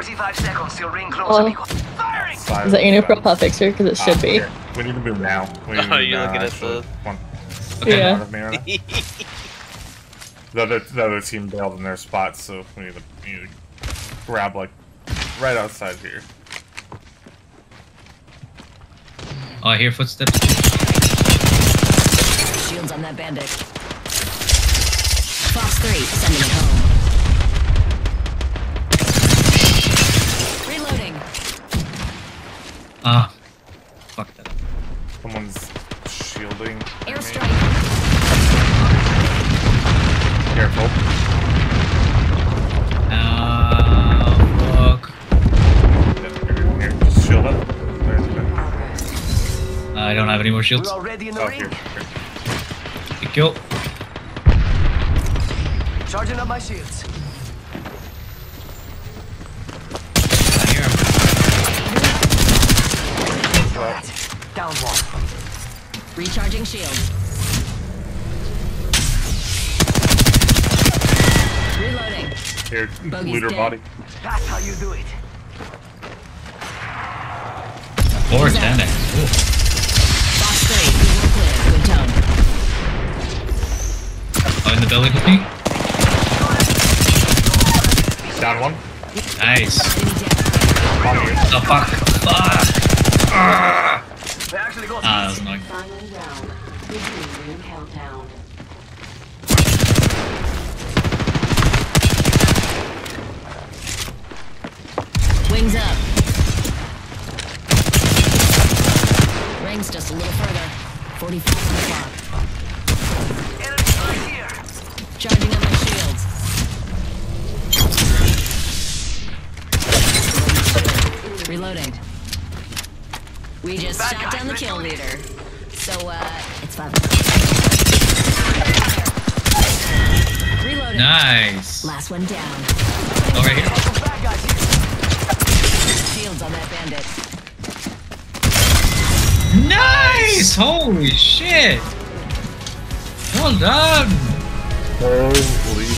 45 seconds till ring close, Oh. amigo. Firing! Side Is that your new of them. profile picture? Because it should Ah, be. here. We need to move now. We need to Oh, move you're now, looking at actually. the- Come. Okay. Yeah. Front of me right now. The other, the other team bailed in their spots, so we need to, we need to grab like right outside here. Oh, I hear footsteps. Shields on that bandit. Fox 3, sending it home. Ah. Fuck that. Someone's shielding. me. Airstrike. Careful. Ah, fuck. Yeah, Here, here, just shield up. There's the- I don't have any more shields. We're shields. already in the Oh, ring. here. here. Good kill. Charging up my shields. I hear him. Alright. Down one. Recharging shield. Reloading. Here, Bogey's looter dead. body. That's how you do it. Four standing. Ooh. Fox 3, we will clear. Good tone. Oh, in the building with me? Down one. Nice. Enemy down. On you. Oh, fuck. Fuck. Ah, Was annoying. Wings up. Rings just a little further. 45 on the clock. here. Charging on my shields. Reloading. We just Bad shot guy, down the kill to leader. So, uh, it's fun. Reloading. Nice. Last one down. Oh, right here. Some bad guys here. Shields on that bandit. Nice! Holy shit! Well done! Oh,